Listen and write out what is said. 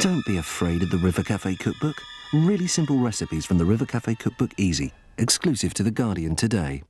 Don't be afraid of the River Cafe cookbook. Really simple recipes from the River Cafe cookbook easy, exclusive to The Guardian today.